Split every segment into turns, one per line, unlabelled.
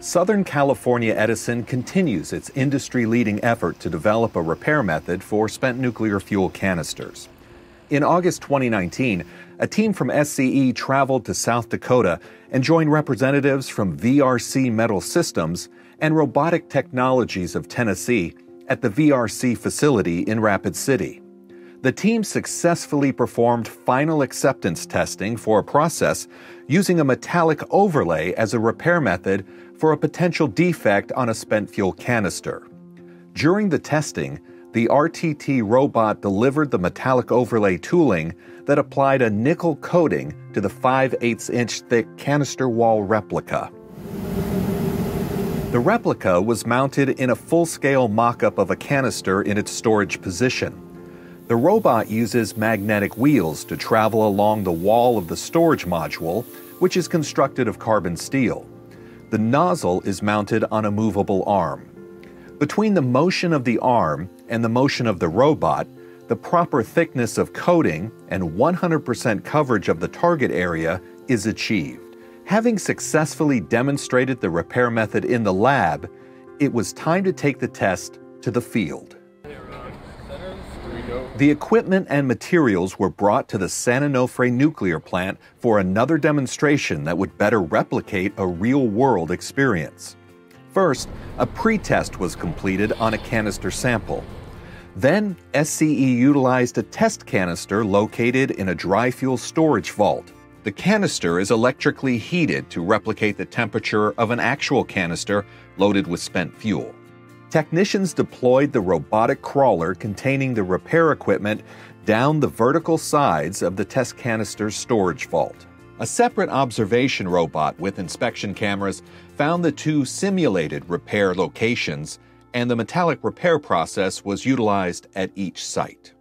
Southern California Edison continues its industry leading effort to develop a repair method for spent nuclear fuel canisters. In August 2019, a team from SCE traveled to South Dakota and joined representatives from VRC Metal Systems and Robotic Technologies of Tennessee at the VRC facility in Rapid City. The team successfully performed final acceptance testing for a process using a metallic overlay as a repair method for a potential defect on a spent fuel canister. During the testing, the RTT robot delivered the metallic overlay tooling that applied a nickel coating to the 5 8 inch thick canister wall replica. The replica was mounted in a full scale mock up of a canister in its storage position. The robot uses magnetic wheels to travel along the wall of the storage module, which is constructed of carbon steel. The nozzle is mounted on a movable arm. Between the motion of the arm and the motion of the robot, the proper thickness of coating and 100% coverage of the target area is achieved. Having successfully demonstrated the repair method in the lab, it was time to take the test to the field. The equipment and materials were brought to the San Onofre nuclear plant for another demonstration that would better replicate a real world experience. First, a pre-test was completed on a canister sample. Then, SCE utilized a test canister located in a dry fuel storage vault. The canister is electrically heated to replicate the temperature of an actual canister loaded with spent fuel. Technicians deployed the robotic crawler containing the repair equipment down the vertical sides of the test canister's storage vault. A separate observation robot with inspection cameras found the two simulated repair locations, and the metallic repair process was utilized at each site.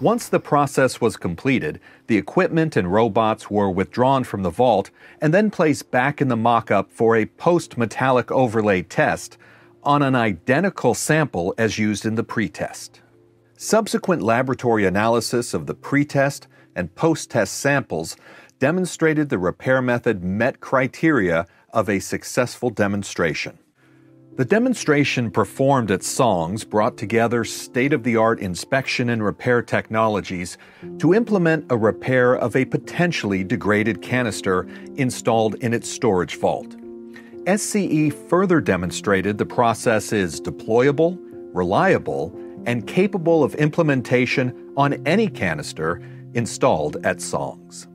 Once the process was completed, the equipment and robots were withdrawn from the vault and then placed back in the mock up for a post metallic overlay test on an identical sample as used in the pretest. Subsequent laboratory analysis of the pretest and post test samples demonstrated the repair method met criteria of a successful demonstration. The demonstration performed at SONGS brought together state of the art inspection and repair technologies to implement a repair of a potentially degraded canister installed in its storage vault. SCE further demonstrated the process is deployable, reliable, and capable of implementation on any canister installed at SONGS.